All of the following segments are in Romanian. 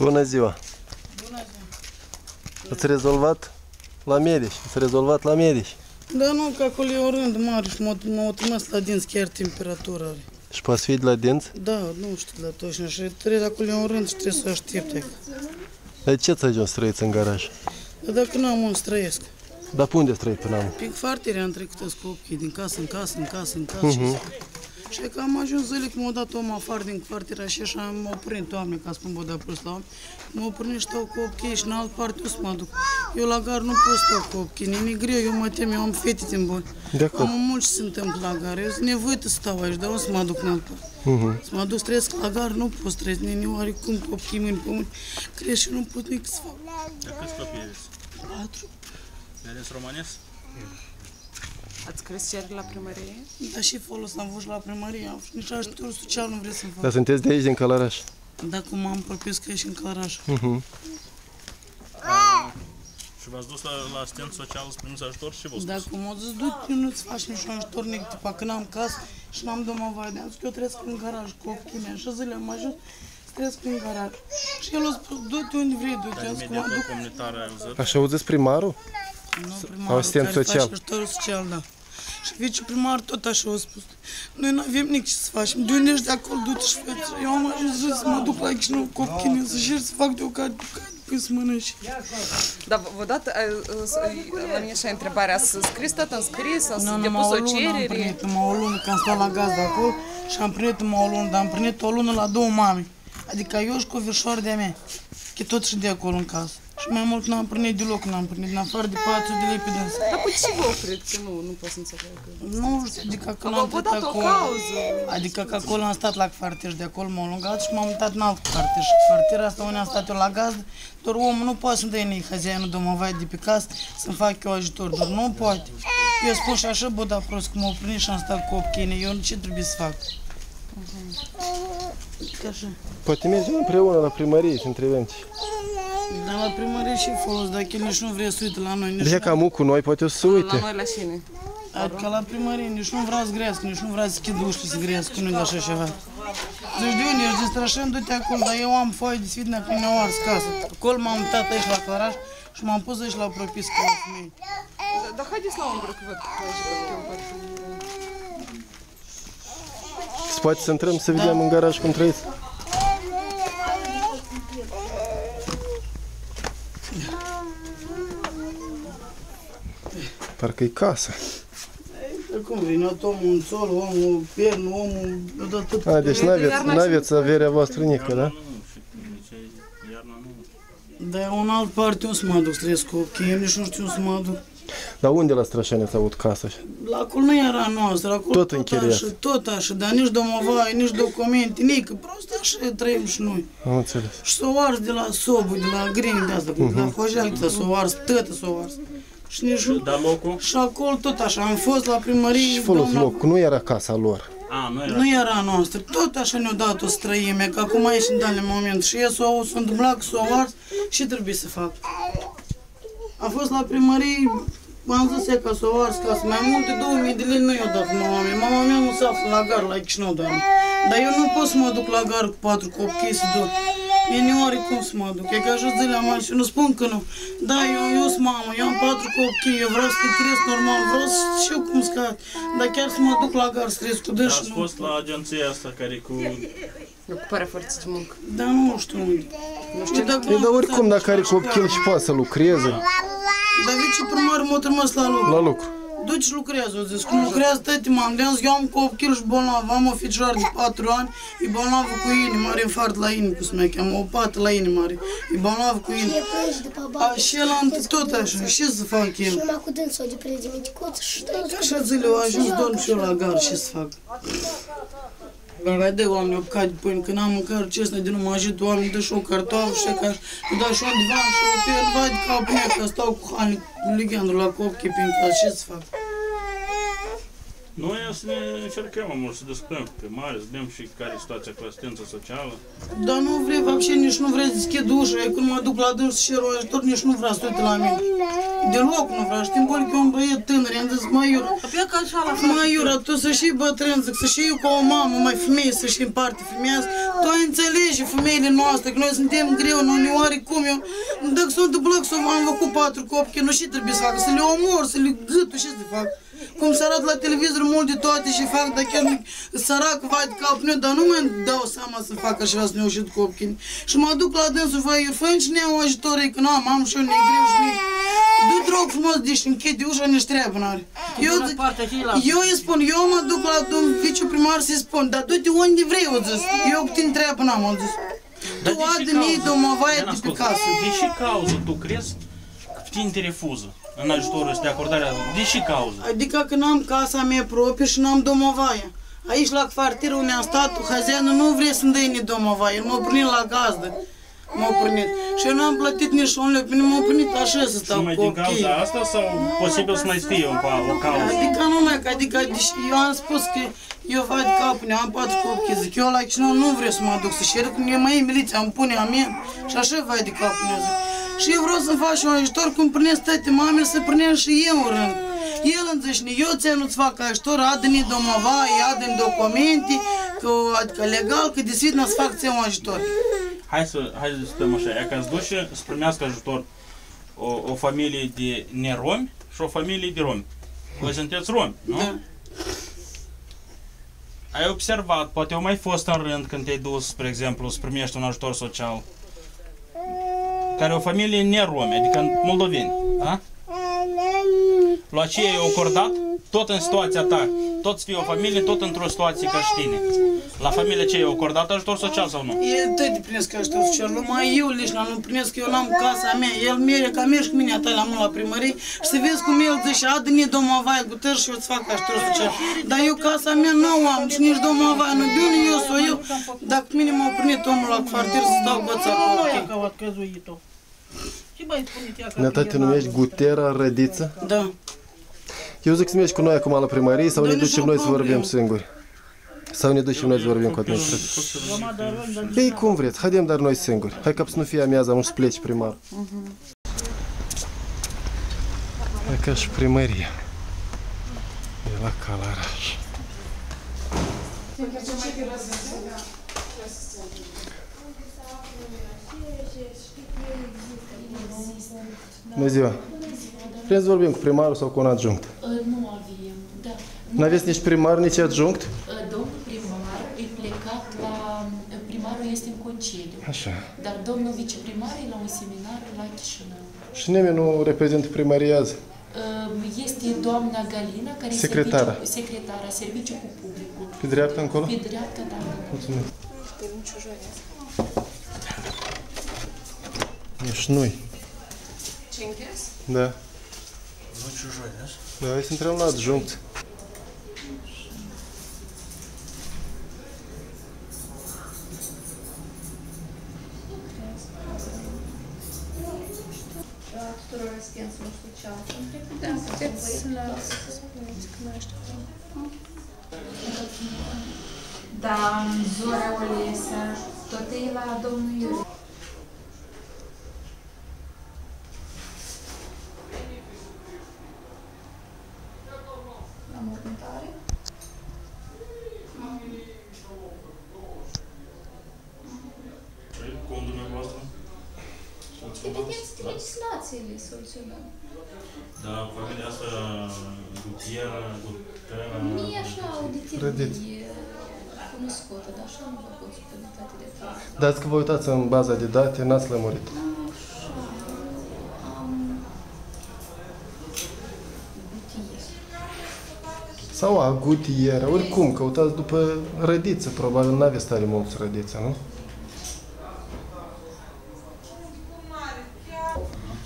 Bună ziua! Bună ziua. Ați rezolvat la medici? Ați rezolvat la medici? Da, nu, că acolo e un rând mare și m-au m-au trimis la dinți chiar temperatura are. Și poate fi de la dinți? Da, nu știu la toșnă și trebuie acolo e un rând și trebuie să aștepte. De ce ați ajuns să trăiți în garaj? Dar dacă n-am unde să trăiesc. Dar pe unde ați trăit până acum? Prin kvartiere am trecut cu copiii, din casă în casă, în casă, în casă. Uh-huh. Și că am ajuns zile că m-au dat om afară din cartiera și așa m-au prins oameni, ca să spun bă, de plus la oameni. M-au prins stau cu ochii și în alt parte o să mă duc. Eu la gar nu pot stau cu ochii, e greu, eu mă tem, eu am fetițe în bun. De acord. Am mult ce se întâmplă la gar, eu sunt nevoită să stau aici, dar o să mă duc în alt parte. Uh-huh. Să mă duc să trăiesc la gar, nu pot să trăiesc, nini, oarecum copiii mâini pe mâini. Crezi și nu pot nici să fac. Dar câți copii aveți? Patru. Vedeți românesc? Ați scris cereri la primărie? Dar și folos am fost la primărie, am fost nici ajutor social nu vreți să-mi fac. Dar sunteți de aici, din Călăraș? Dacă m-am propus că ești în Călăraș. Uh-huh. Și v-ați dus la, la asistent social să primiți ajutor și vă spus. Dacă m-au zis, du-te, nu-ți faci niciun ajutor, nici tipa, când am casă și n-am domovare de am zis că eu trăiesc în garaj cu ochii mei, așa zile am ajuns să trăiesc în garaj. Și el a spus, du-te unde vrei, du-te, Dar am zis că mă mediator duc. comunitar ai auzit? Așa auziți primarul? Nu, primarul asistent care social. face ajutorul social, da. Și viceprimarul tot așa a spus. Noi nu avem nici ce să facem. De unde ești de acolo, du-te și fă Eu am ajuns să mă duc la Chișinău cu ochii să șer să fac de o cad, până să mănânci. Dar vă dat uh, uh, la mine așa întrebarea, să scris tot în scris, să Nu, numai depus o o lună am cerere? primit, numai o lună, că am stat la gaz de acolo și am primit numai o lună, dar am primit o lună la două mame. Adică eu și covișoare de-a mea, că tot și de acolo în casă. Și mai mult n-am primit deloc, n-am primit, în afară de 400 de lei pe dâns. Dar pe ce vă opriți? Că nu, nu pot să înțeleg. Nu știu, adică când Vă am vă stat dat o acolo, cauză. adică că acolo am stat la cartier și de acolo m-au lungat și m-am mutat în alt cartier și cartierul asta unde am stat eu la gaz, doar omul nu poate să-mi dea nici hazianul domovai de pe casă să-mi fac eu ajutor, doar nu poate. Eu spun și așa, bă, da prost, că m-au prins și am stat cu 8 chine, eu ce trebuie să fac? Că așa. Poate mergem împreună la primărie să întrebăm ce. Dar la primărie și folos, dacă el nici nu vrea să uite la noi, nici De ca cu noi poate o să se La uite. noi la cine? Adică la primărie nici nu vrea să grească, nici nu vrea să schid ușile să grească, nu de așa ceva. Deci de unde ești distrașând, du-te acolo, dar eu am foaie de sfidnă că mi-au ars casă. Acolo m-am mutat aici la Claraș și m-am pus aici la propis cu mei. Da- Dar haideți la umbră, că văd că aici văd că eu văd. Se poate să intrăm să vedem în garaj cum trăiți? Parcă e casa. Dar cum vine tot omul un sol, omul piern, omul, eu dat tot. A, deci n-aveți, n-aveți averea voastră nică, da? Nu, și nici iarna nu. Dar în alt parte nu să mă duc, să trăiesc cu ochii, eu nici nu știu să mă duc. Dar unde la Strășani ați avut casa? La acolo nu era noastră, acolo Tot tot, închiriat. așa, tot așa, dar nici domovai, nici documente, nici, prost așa trăim și noi. Am înțeles. Și s-o ars de la sobă, de la grini de asta, uh-huh. de la Hojeal, de s-o ars, tătă s-o ars. Și nici nu... Dar locul? Și acolo tot așa, am fost la primărie. Și folos doamna- loc, nu era casa lor. A, nu era. Nu era a noastră, tot așa ne-au dat o străime, că acum ești în dale moment și eu s-o s-o întâmplat, s-o ars și trebuie să fac. A fost la primărie, m-am zis eu că s-o ars casă, mai multe 2000 de lei nu i-au dat mama mea, mama mea nu se află la gar la Chișinău, doamne. Dar eu nu pot să mă duc la gar cu patru copii să duc. E neoare cum să mă duc, e că așa zile am și nu spun că nu. Da, eu, eu sunt mamă, eu am patru copii, eu vreau să cresc normal, vreau să știu cum scad. Dar chiar să mă duc la gar să cresc cu dâns și Ați nu. fost la agenția asta care cu... Ocuparea forței de muncă. Dar nu știu unde. Nu știu dacă Păi, dar oricum, dacă are copil și poate să lucreze Dar viceprimarul m-a trimis la lucru. la lucru. Duci și lucrează, o zis, cum lucrează tăti, m-am de eu am copil și bolnav, am o ficioară de 4 ani, e bolnavă cu inimă, are infart la inimă, cum se mai cheamă, o pată la inimă are, e bolnav cu inimă. plângi după A, bani. și el am tot așa, ce să fac el? Numai cu dânsul de prinde miticuță și tot. Așa zile au ajuns dorm și eu la gar, ce să fac? Dar mai de oameni o bucată de pâine, când am mâncare, ce să ne din mă ajut oameni, dă și o cartoafă și ca îmi dau și un divan și o pierd, vai de capul meu, că stau cu hani, ligandul la copii prin casă, ce să fac? Noi să ne încercăm, amor, să discutăm cu primari, să vedem și care e situația cu asistență socială. Dar nu vrei, вообще, nici nu vrei să deschid ușa. Eu când mă duc la dâns și cer ajutor, nici nu vrea să uite la mine. Deloc nu vrea. Știm bol că eu un băiet tânăr, i-am zis, mă, Iura, Pleacă așa la mă, Iura, tu să și bătrân, zic, să și eu ca o mamă mai femeie, să și în parte femească, tu ai înțelege femeile noastre, că noi suntem greu, nu ne oarecum, eu, dacă sunt blăc, să am făcut patru copii, nu și trebuie să fac, să le omor, să le gâtul, ce să fac? Cum se arată la televizor mult de toate și fac, dar chiar nu- sărac, vai de cap, nu, dar nu mai dau seama să fac așa să ne ușit copii. Și mă duc la dânsul, fă, eu fă cine au ajutor, e că n-am, am și eu negreu și nu Du-te rog frumos, deci închide ușa, nici ștreabă n-are. Eu, zic, partea cealaltă. eu îi spun, eu mă duc la domnul viceprimar să-i spun, dar du-te unde vrei, o zis. Eu cu tine treabă n-am, o zis. Dar Tu de ce adi mii cauză? domovaie Iana, de pe ascultă, casă. De ce cauză tu crezi că pe tine te refuză în ajutorul ăsta de acordare? De ce cauză? Adică că n-am casa mea proprie și n-am domovaie. Aici la cartieră unde am stat, hazianul nu vrea să-mi dă ni domovaie, el m-a primit la gazdă. M-a primit. Și eu n-am plătit nici un leu, bine m-a primit așa să Și stau numai cu din copiii. cauza asta sau posibil să mai fie o, ca- o cauză? Adică nu mai, că adică deși eu am spus că eu fac capul, eu am patru copii, zic eu la Chișinău nu vreau să mă duc să șer, când e mai e miliția, îmi pune a mie și așa vai de capul meu, zic. Și eu vreau să fac și un ajutor cum prânesc toate mamele, să prânesc și eu în rând. El îmi zice, eu ți nu-ți fac ajutor, adă-ne domovai, adă-ne documente, că, adică legal, că decidenă să fac ție un ajutor. Hai să, hai să stăm așa, e ca să duci să primească ajutor o, o familie de neromi și o familie de romi. Voi sunteți romi, nu? Da. Ai observat, poate au mai fost în rând când te-ai dus, spre exemplu, să primești un ajutor social, care e o familie neromi, adică moldoveni, da? La ce ai acordat, tot în situația ta, tot să fie o familie, tot într-o situație ca și tine. La familie ce ai acordat ajutor social sau nu? El tot primesc ajutor social, numai eu lișna nu primesc, eu n-am casa mea, el merge ca mergi cu mine atât la mult la primărie și să vezi cum el zice, adă-ne domovaie cu tăr și eu îți fac ajutor social. Dar eu casa mea nu o am, și nici domovaie, nu de unde eu să o iau, dacă mine m-a primit omul la cartier să stau băța cu ochii. Că a căzuit-o. Ce mai spuneți ea că Neata te numești Gutera Rădiță? Da. Eu zic să mergi cu noi acum la primărie sau Dar ne nici ducem o noi să vorbim problemă. singuri? Sau ne ducem noi să vorbim cu administrația? Mama de rând, dar Ei, cum vreți, haidem dar noi singuri. Hai ca să nu fie amiaza, nu să pleci primar. Hai ca și primăria. E la Calaraș. Bună ziua! Vrem să vorbim cu primarul sau cu un adjunct? Uh, Nu avem, da. N-aveți nici primar, nici adjunct? Uh, Domnul primar e plecat la... Primarul este în concediu, Așa. dar domnul viceprimar e la un seminar la Chișinău. Și nimeni nu reprezintă primăria azi. Uh, Este doamna Galina, care e Secretara. serviciu- secretara, serviciu cu publicul. Pe dreapta încolo? Pe dreapta, da. Mulțumesc. Ești noi. Cengiz? Da. Da, hai să intrăm la adjunct. tuturor asistenților sociale. Da, puteți să să spuneți că noi așteptăm. Da, Zorea Olesea, tot e la domnul Iuri. La mormântare? Cum dumneavoastră? Vedeți, legislațiile soluționăm. Da, familia asta, Gutiera, Gutera... Mie așa auditiv Rădiț. e cunoscută, dar așa nu vă pot spune toate detaliile. Dați că vă uitați în baza de date, n-ați lămurit. Așa, am... Gutier. Sau a, gutiera, oricum, căutați după rădiță, probabil n-aveți tare mulți rădiță, nu?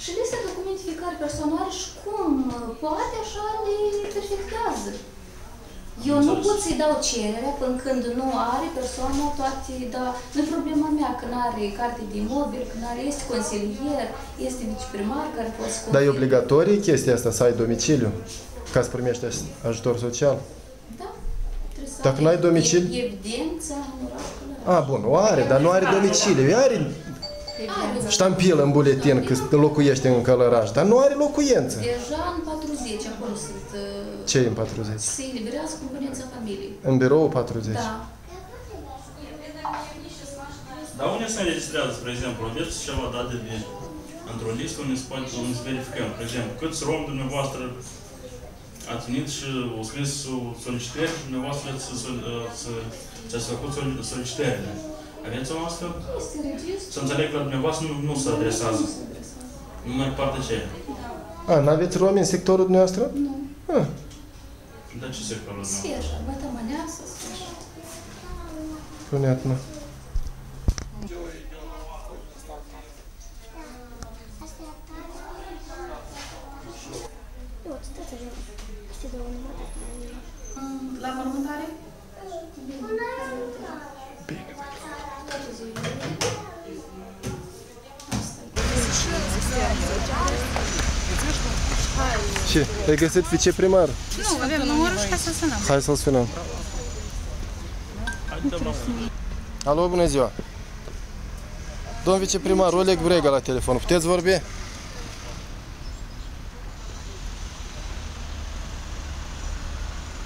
Și lista de documente fiecare persoană are și cum poate așa le perfectează. Eu nu pot să-i dau cererea până când nu are persoana toate, dar nu e problema mea că nu are carte de imobil, că nu are, este consilier, este viceprimar care poate să Dar e confirme. obligatorie chestia asta să ai domiciliu ca să primești as- ajutor social? Trebuie să Dacă ai n-ai domiciliu? Evidența în oraș Călăraș. A, bun, o are, dar nu are domiciliu. Are Are. ștampilă în buletin că locuiește în Călăraș, dar nu are locuință. Deja în 40, acolo sunt... uh, Ce e în 40? Se eliberează componența familiei. În birou 40. Da. Dar unde se înregistrează, spre exemplu, aveți ceva dat de bine? Într-o listă unde se poate unde se verificăm, spre exemplu, câți romi dumneavoastră ați venit și o scris solicitări și dumneavoastră să, să, să, să, să făcut solic- solicitările. Aveți o astfel? Este registru. Să înțeleg că la dumneavoastră nu, nu se adresează. Nu se adresează. Nu merg partea aceea. A, n-aveți romi în sectorul dumneavoastră? Nu. Ah, De ce sectorul dumneavoastră? Sfeșa, Bătămâneasă, Sfeșa. понятно. La mormântare? Bine, Ce? Ai găsit viceprimar? Nu, avem numărul și ca să sunăm. Hai să-l sunăm. Alo, bună ziua! Domn viceprimar Oleg Brega la telefon, puteți vorbi?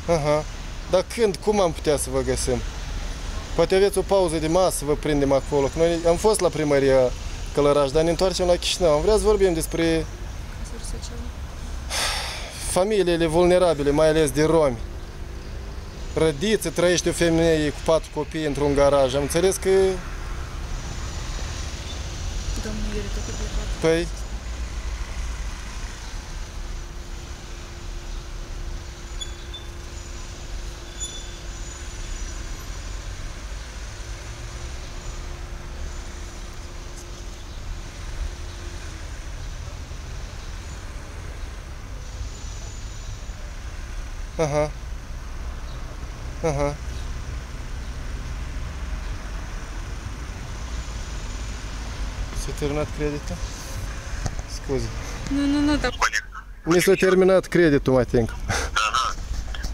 Aha. Dar când, cum am putea să vă găsim? Poate aveți o pauză de masă să vă prindem acolo. Că Noi am fost la primăria Călăraș, dar ne întoarcem la Chișinău. Am vrea să vorbim despre familiile vulnerabile, mai ales de romi. Rădiță, trăiește o femeie cu patru copii într-un garaj. Am înțeles că... Păi... Aha. Aha. S-a terminat creditul? Scuze. Nu, nu, nu, dar Mi s-a terminat creditul, mă ating. Aha.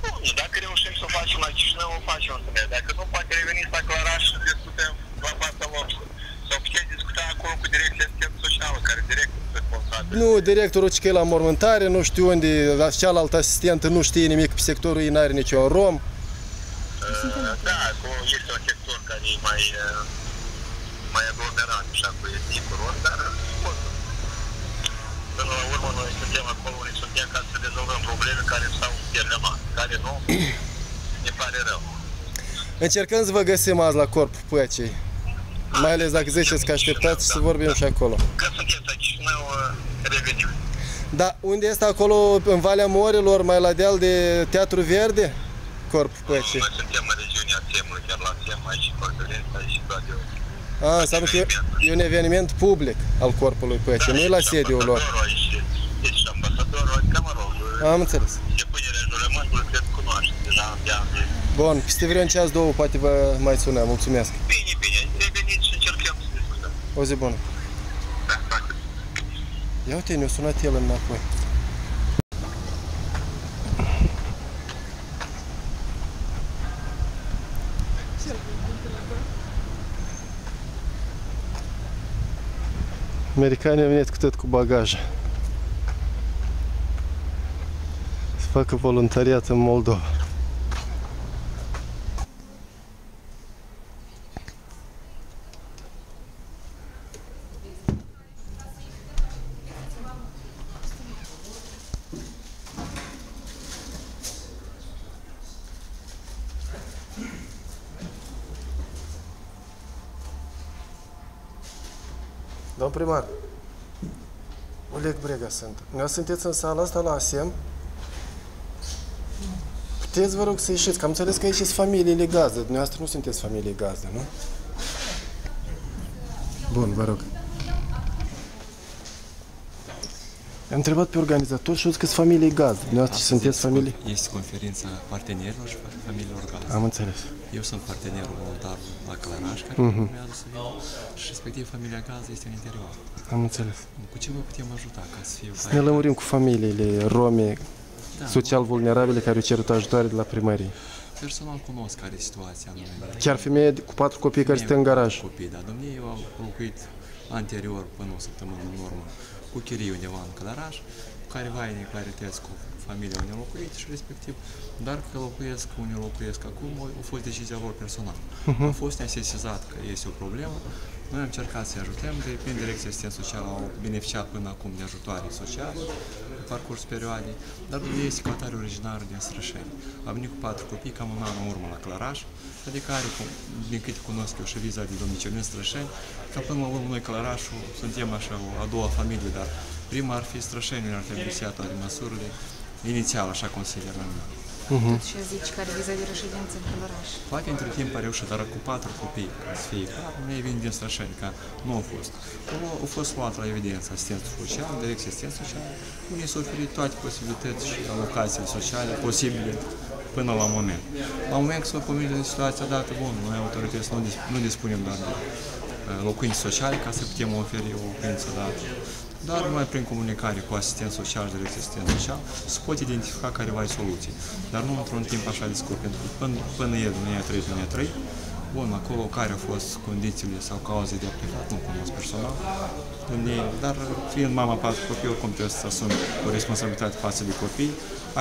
Bun, dacă reușim să o facem la Chișinău, o facem să vedem. Dacă nu, poate reveniți la Călăraș și discutăm la fața locului. Sau puteți discuta acolo cu direcția asistență socială, care direct sunt responsabil. Nu, directorul ce că e la mormântare, nu știu unde, la cealaltă asistentă nu știe nimic pe sectorul ei, n-are niciun rom. Uh, Da, acolo este un sector care e mai, uh, mai aglomerat, așa, cu etnicul rom, dar pot. Până la urmă, noi suntem acolo unde suntem ca să rezolvăm probleme care s-au terminat, care nu, ne pare rău. Încercăm să vă găsim azi la corp păcii. Mai ales dacă ziceți că așteptați să vorbim și acolo. Că sunteți aici, noi uh, revenim. Da, unde este acolo, în Valea Morilor, mai la deal de Teatru Verde? Corp păcii. Noi suntem în regiunea Semului, chiar la Sem, aici și Păcălența, aici și toate. A, înseamnă că e- e un eveniment public al Corpului Păcii, nu e la sediul lor. Ambasadorul aici, deci și ambasadorul, adică mă rog, Am înțeles. depunerea jurământului, cred că cunoaște deja de ani de... Bun, peste vreun ceas, două, poate vă mai sunăm. Mulțumesc. Bine, bine, reveniți și încercăm să discutăm. O zi bună. Ia uite, ne-a sunat el înapoi. Americanii au venit cu tot cu bagaj. Să facă voluntariat în Moldova. Oleg Brega sunt. Nu sunteți în sala asta la ASEM? Puteți, vă rog, să ieșiți, că am înțeles că aici sunt familiile gazdă. Dumneavoastră nu sunteți familie gazdă, nu? Bun, vă rog. Am întrebat pe organizator și au zis că sunt familie gazdă. Dumneavoastră sunteți familie? Este conferința partenerilor și familiilor gazdă. Am înțeles. Eu sunt partenerul voluntar la Clăraș, care Mhm. urmează să vină și respectiv familia gazdă este în interior. Am înțeles. Cu ce vă putem ajuta ca să fie Să ne lămurim cu familiile rome Da. social vulnerabile care au cerut ajutoare de la primărie. Personal cunosc care e situația în România. Chiar femeie cu patru copii care stă în garaj. Copii, da. Domnii au locuit anterior, până o săptămână în urmă, cu chirii undeva în Călăraș, cu careva neclarități cu familia unde locuit și respectiv, dar că locuiesc unde locuiesc acum, a fost decizia lor personală. Mhm. A fost nesesizat că este o problemă, noi am încercat să-i ajutăm, de, prin Direcția Asistență Socială au beneficiat până acum de ajutoare sociale pe parcurs perioadei, dar el este căutare originar din Strășeni. A venit cu patru copii, cam un an în urmă la Clăraș, adică are, cum- din câte cunosc eu, și viza de domiciliu în Strășeni, ca până la urmă noi Clărașul suntem așa o a doua familie, dar prima ar fi Strășeni, ar trebui să ia toate măsurile inițial, așa considerăm noi. Mhm. Ce zici, care viza de reședință în Călăraș? Poate între timp a reușit, dar cu patru copii, ca să fie clar, noi vin din Strășeni, că nu au fost. Au, au fost luat la evidență asistență socială, direcția asistență socială, unde s-au oferit toate posibilități și alocațiile sociale posibile până la moment. La moment că s-au pomenit în situația dată, bun, noi autorități nu, dis- nu dispunem doar de uh, locuințe sociale ca să putem oferi o locuință dată. Dar numai prin comunicare cu asistent social și direcție asistent social se pot identifica careva soluții. Dar nu într-un timp așa de scurt, pentru că până, până ieri, nu e 3, nu e 3, Bun, acolo care au fost condițiile sau cauze de aplicat, nu cunosc personal, unde, dar fiind mama patru copii, oricum trebuie să asumi o responsabilitate față de copii,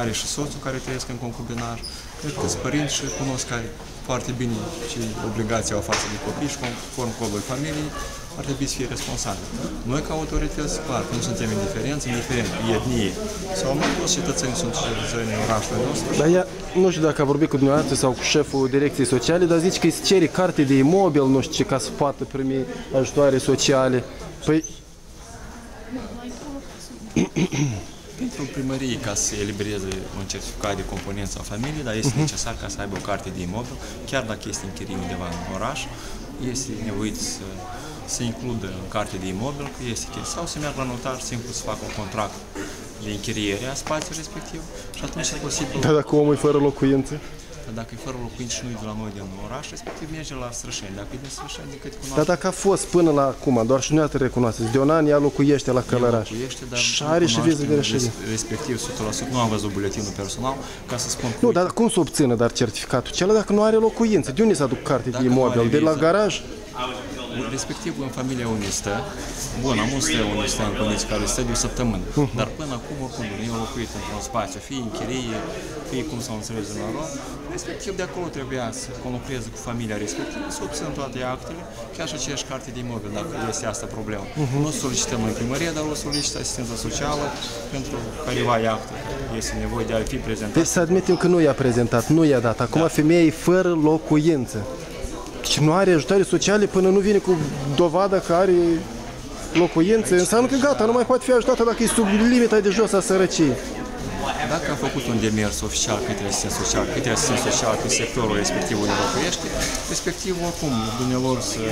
are și soțul care trăiesc în concubinaj, cred că sunt părinți și cunosc care foarte bine ce obligații au față de copii și conform codului familiei, ar trebui să fie responsabili. Noi, ca autorități, clar, că nu suntem indiferenți, indiferent de etnie sau nu toți cetățenii sunt cetățenii orașului nostru. Dar ea, nu știu dacă a vorbit cu dumneavoastră sau cu șeful direcției sociale, dar zice că îți se cere carte de imobil, nu știu ce, ca să poată primi ajutoare sociale. Păi, Pentru primărie, ca să elibereze un certificat de componență a familiei, dar este Mhm. necesar ca să aibă o carte de imobil, chiar dacă este închirie undeva în oraș, este nevoit să se includă în carte de imobil, că este chestie, sau să meargă la notar simplu să facă un contract de închiriere a spațiului respectiv și atunci e posibil dar dacă omul e fără locuință? Dar dacă e fără locuință și nu e de la noi din oraș, respectiv merge la Strășeni. Dacă e din Strășeni, de cât cunoaște, Dar dacă a fost până la acum, doar și nu te recunoașteți, de un an ea locuiește la Călăraș. locuiește, dar Și nu are și viză de cunoaștem reședință. res- Respectiv 100%, nu am văzut buletinul personal, ca să spun Nu, dar cum să obțină dar certificatul? Cel dacă nu are locuință, de unde să aduc carte de Dacă nu imobil? are De la viză. garaj? Respectiv în familia unde stă, bun, am stă unde stă în condiții care stă de o săptămână, Mhm. dar până acum, oricum, eu locuit într-un spațiu, fie în chirie, fie cum s-au înțeles în rol, respectiv de acolo trebuia să conlucreze cu familia respectivă, să obțină toate actele, chiar și aceeași carte de imobil, dacă este asta problema. Mhm. Nu solicităm noi primărie, dar o solicită asistența socială pentru careva acte, este nevoie de a fi prezentat. Deci să admitem că nu i-a prezentat, nu i-a dat. Acum femeia e fără locuință. Și nu are ajutoare sociale până nu vine cu dovada că are locuință. Înseamnă că gata, nu mai poate fi ajutată dacă e sub limita de jos a sărăciei. Dacă a făcut un demers oficial către asistent social, către asistent social pe sectorul respectiv unde locuiește, respectiv oricum dumnealor se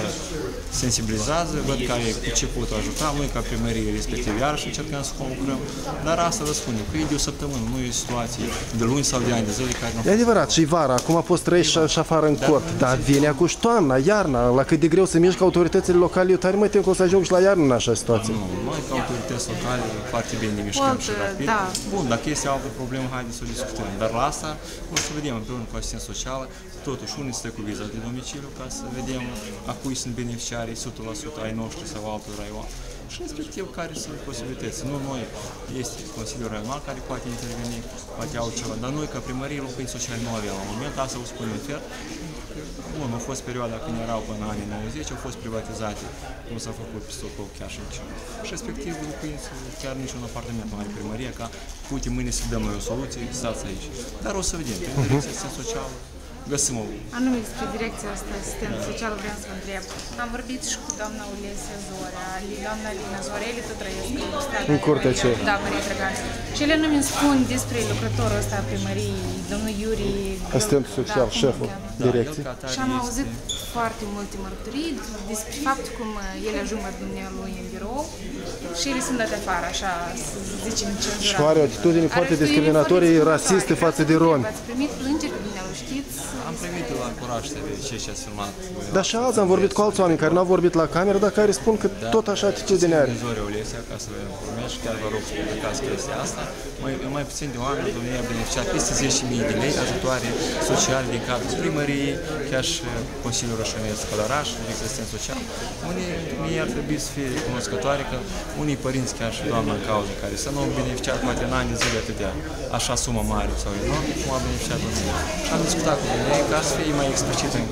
sensibilizează, văd care cu ce pot ajuta, noi ca primărie respectiv iarăși încercăm să conlucrăm, dar asta vă spun eu, că e de o săptămână, nu e o situație de luni sau de ani de zile care nu E adevărat, și vara, acum poți trăi și, și afară în cort, dar vine acum și toamna, iarna, la cât de greu să mișcă autoritățile locale, eu tare mă tem că o să ajung și la iarnă în așa situație. Nu, noi ca autorități locale foarte bine ne mișcăm Alt, și rapid. da. Bun, dacă este altă problemă, haideți să o discutăm. Dar la asta o să vedem împreună cu asistență socială, totuși unii stă cu viza de domiciliu ca să vedem a cui sunt beneficiarii 100% ai noștri sau altul raion. Și respectiv care sunt posibilități. Nu noi, este Consiliul Raional care poate interveni, poate altceva, dar noi ca primărie locuințe sociale nu avem la moment, asta o spunem fer. Bun, a fost perioada când erau până anii 90, au fost privatizate, cum s-a făcut pe Stocol chiar și aici. Și respectiv locuințe, chiar niciun apartament nu are primărie, ca uite mâine să dăm noi o soluție, stați aici. Dar o să vedem, prin Mhm. direcția asistență socială, găsim o Anume despre direcția asta, asistență socială, vreau să vă întreb. Am vorbit și cu doamna Ulesia Zorea, doamna Lina Zorea, ele tot trăiesc în strada În curtea Maria- aceea. Da, Maria Drăganță. Și ele nu mi spun despre lucrătorul ăsta a primăriei, domnul Iuri. Asistentul social, cum îl șeful cheamă? direcției. Și am auzit foarte multe mărturii despre faptul cum uh, ele ajung la dumnealui în birou și ele sunt date afară, așa, să zicem, cenzurat. Și are o atitudine Are foarte atitudine discriminatorie, foarte rasiste discriminatorie. față de romi. Ați primit plângeri pe dumnealui, știți Am primit de la Curaj TV ce și ați filmat. Dar și azi am vorbit cu alți oameni care n-au vorbit la cameră, dar care spun că tot așa atitudine are. Zorea Olesia, ca să vă informez și chiar vă rog să publicați chestia asta. Mai, mai puțin de oameni, domnia a beneficiat peste 10.000 de lei ajutoare sociale din cadrul primăriei, chiar și Consiliul Roșăneț Călăraș, de asistență social. Unii mie ar trebui să fie recunoscătoare că unii părinți, chiar și doamna în cauză, care să nu au beneficiat poate în ani de zile atâtea așa sumă mare sau enormă, cum a beneficiat domnia. Și am discutat cu domnia ca să fie mai explicit în,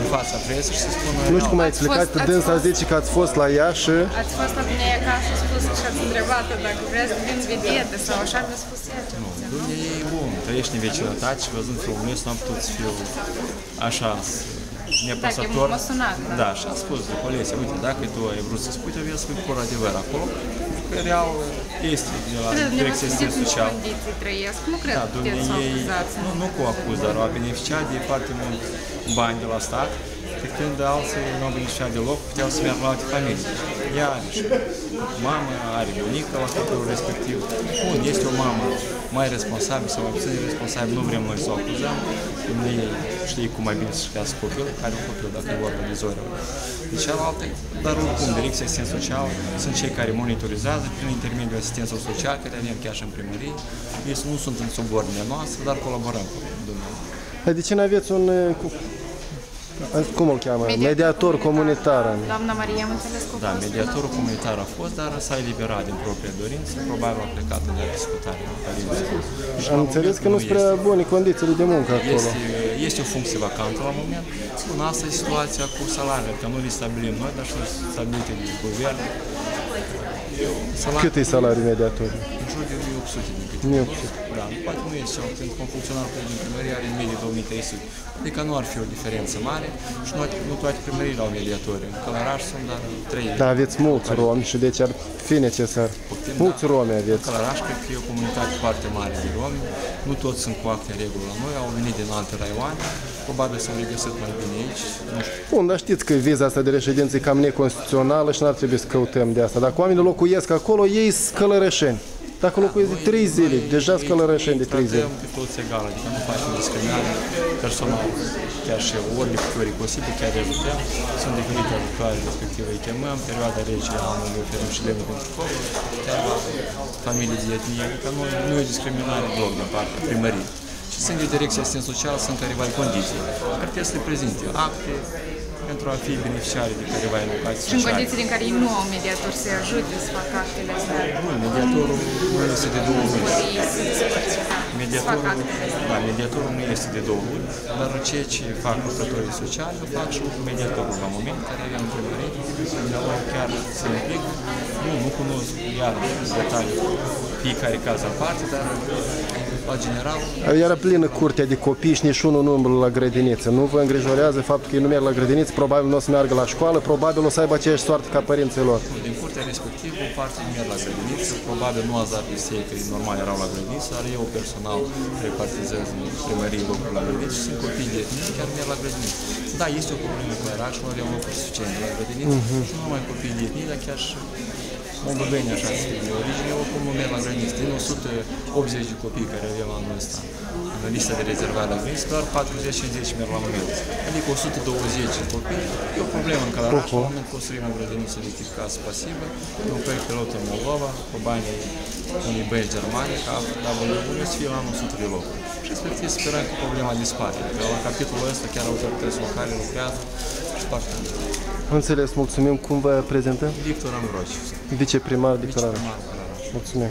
în fața presei și să spună... Nu știu cum ai Ați explicat, fost- ați dânsa fost- zice că ați fost la ea și... Ați fost la mine acasă, a spus și ați întrebat dacă vrea să vin vedetă sau așa mi-a spus ea. cel Nu, puțin, Dunia e bun, trăiești în vecinătate și văzând filmul ăsta am putut să fiu așa nepăsător. Da, m-a sunat, da. Da, și am spus de Olesia, uite, dacă tu ai vrut să spui, trebuie să spui pur adevăr acolo, că real este de la Cred, Direcția dumneavoastră Asistență știți în ce Social. condiții trăiesc. Nu cred Da, că puteți să o ei, acuzați. nu, nu cu acuz, dar a beneficiat de foarte mult bani de la stat, pe când alții nu au beneficiat deloc, puteau să meargă la alte familii. Ea are și mamă, are bunică la copilul respectiv. Bun, este o mamă mai responsabilă sau mai puțin responsabilă, nu vrem noi să o acuzăm. Ei știe cum mai bine să-și crească copil, care un copil, dacă e vorba de zori. De cealaltă, dar oricum, Direcția Asistență Socială sunt cei care monitorizează prin intermediul asistenței sociale, care avem chiar și în primărie. Ei nu sunt în subordine noastră, dar colaborăm cu dumneavoastră. Dar de ce nu aveți un... uh, cu- Cum îl cheamă? Mediator comunitar. Doamna Maria, am înțeles că a Da, fost mediatorul comunitar a fost, dar s-a eliberat din propria dorință, probabil a plecat în discutare la părinți. Și Am la înțeles moment că nu sunt prea este. bune condițiile de muncă acolo. Este, este o funcție vacantă la moment. Bun, asta e situația cu salariile, că nu le stabilim noi, dar sunt stabilite de guvern. Salariul Cât e salariul mediator? în jur de 1800 din câte 1800. Da, poate nu este ceva, pentru că un funcționar public din primărie are în medie 2300. Adică nu ar fi o diferență mare și nu, nu toate primăriile au mediatori. În Călăraș sunt dar 3. Dar aveți mulți romi și deci ar fi necesar. Mulți romi aveți. Călăraș cred că e o comunitate foarte mare de romi. Nu toți sunt cu acte în regulă la noi, au venit din alte raioane. Probabil s-au regăsit mai bine aici. Nu știu. Bun, dar știți că viza asta de reședință e cam neconstituțională și n-ar trebui să căutăm de asta. Dacă oamenii locuiesc acolo, ei sunt călărășeni. Dacă locuiesc de 3 zile, deja sunt călărășeni de 3 zile. Tratăm pe toți egal, adică nu facem discriminare personal. Chiar și ori de câte ori e posibil, chiar îi ajutăm. Sunt diferite ajutoare, respectiv îi chemăm. Perioada rece a anului oferim și lemn pentru copii. Chiar la familii de etnie, adică nu, nu e o discriminare deloc din partea primăriei. Și sunt de direcția asistență socială, sunt careva condiții, care trebuie să le prezinte acte pentru a fi beneficiari de careva alocații Și în sociale. condiții în care ei nu au mediator să-i ajute să facă actele astea. Nu, mediatorul nu este de două luni. Ei sunt să să facă Mediatorul, actele astea. da, mediatorul nu este de două luni, dar ceea ce fac lucrătorii sociali, o fac și mediatorul la moment, care avem în primărie, de la chiar se implic. Nu, nu cunosc iar detalii fiecare caz în parte, dar la general, Era plină curtea de copii și nici unul nu umblă la grădiniță. Nu vă îngrijorează faptul că ei nu merg la grădiniță, probabil nu o să meargă la școală, probabil o să aibă aceeași soartă ca părinții lor. din curtea respectivă, o parte nu merg la grădiniță, probabil nu azar de ei, că normal erau la grădiniță, dar eu personal repartizez în primărie locuri la grădiniță și sunt copii de etnie care merg la grădiniță. Da, este o problemă cu Eraș, nu avem locuri suficiente la grădiniță Mhm. și nu numai copii de etnie, dar chiar și moldoveni, așa să fie de origine, oricum nu merg la grădiniță. Din 180 de copii care avem anul ăsta în lista de rezervare la grădiniță, doar 40-50 merg la moment. Adică 120 de copii, e o problemă în Călăraș, la moment construim o grădiniță de tip casă pasivă, e un proiect pilot în Moldova, cu banii unei băieți germane, ca WU să fie la anul 100 de locuri. Și respectiv sperăm că problema dispare. Că la capitolul ăsta chiar autorități locale lucrează și foarte mult. Am înțeles, mulțumim. Cum vă prezentăm? Victor Ambroci, Viceprimar de Călăraș. primar Călăraș. Mulțumim.